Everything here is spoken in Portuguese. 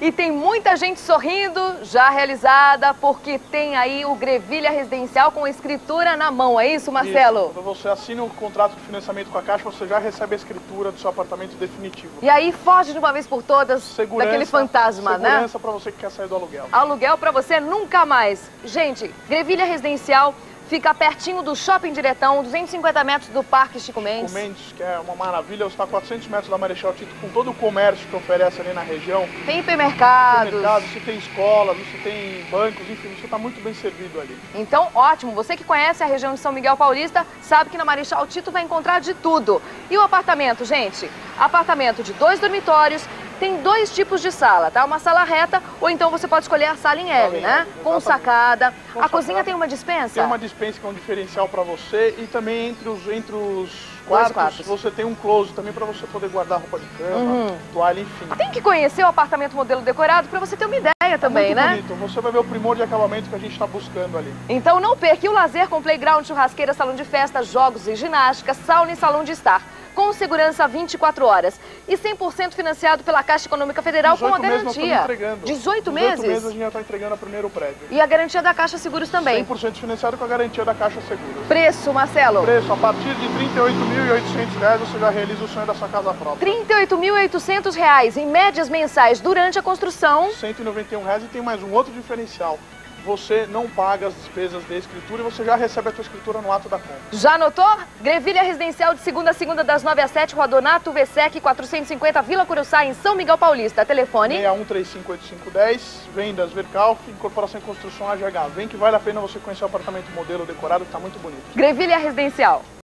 E tem muita gente sorrindo, já realizada, porque tem aí o Grevilha Residencial com escritura na mão. É isso, Marcelo? Isso. Quando você assina o contrato de financiamento com a Caixa, você já recebe a escritura do seu apartamento definitivo. E aí foge de uma vez por todas segurança, daquele fantasma, segurança né? Segurança para você que quer sair do aluguel. Aluguel para você nunca mais. Gente, Grevilha Residencial Fica pertinho do Shopping Diretão, 250 metros do Parque Chico Mendes. Chico Mendes, que é uma maravilha, está a 400 metros da Marechal Tito, com todo o comércio que oferece ali na região. Tem hipermercados. Hipermercados, você tem escolas, você tem bancos, enfim, você está muito bem servido ali. Então, ótimo. Você que conhece a região de São Miguel Paulista, sabe que na Marechal Tito vai encontrar de tudo. E o apartamento, gente? Apartamento de dois dormitórios, tem dois tipos de sala, tá? Uma sala reta ou então você pode escolher a sala em L, né? Com sacada. Com a sacada. cozinha tem uma dispensa? Tem uma dispensa que é um diferencial para você e também entre os, entre os quartos, quartos, você tem um closet também para você poder guardar roupa de cama, uhum. toalha, enfim. Tem que conhecer o apartamento modelo decorado para você ter uma ideia também, é né? Bonito. Você vai ver o primor de acabamento que a gente está buscando ali. Então não perca o lazer com playground, churrasqueira, salão de festa, jogos e ginástica, sauna e salão de estar com segurança 24 horas e 100% financiado pela Caixa Econômica Federal com a garantia. 18, 18 meses? 18 meses a gente já está entregando o primeiro prédio. E a garantia da Caixa Seguros também? 100% financiado com a garantia da Caixa Seguros. Preço, Marcelo? Preço, a partir de R$ 38.800 você já realiza o sonho da sua casa própria. R$ 38.800 em médias mensais durante a construção. 191 reais e tem mais um outro diferencial você não paga as despesas de escritura e você já recebe a sua escritura no ato da compra. Já anotou? Grevilha Residencial de segunda a segunda das 9 às 7, Rua Donato, VSEC 450, Vila Curuçá, em São Miguel Paulista. Telefone? 61358510, vendas Vercalf, incorporação e construção AGH. Vem que vale a pena você conhecer o apartamento modelo decorado, que está muito bonito. Grevilha Residencial.